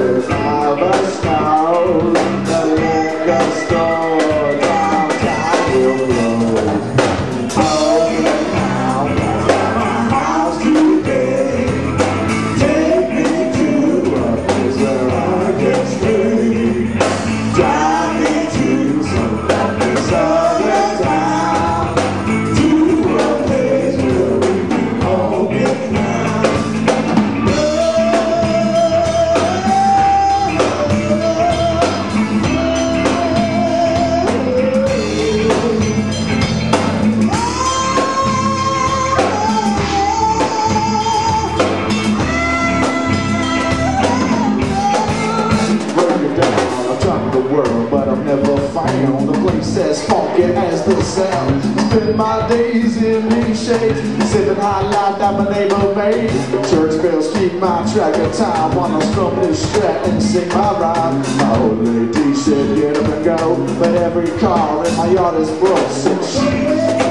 if have us now. The liquor store as funky as the sound. Spend my days in these shades, sipping high life that my neighbor made. Church bells keep my track of time while I strum this strat and sing my rhyme. My old lady said get up and go, but every car in my yard is broke.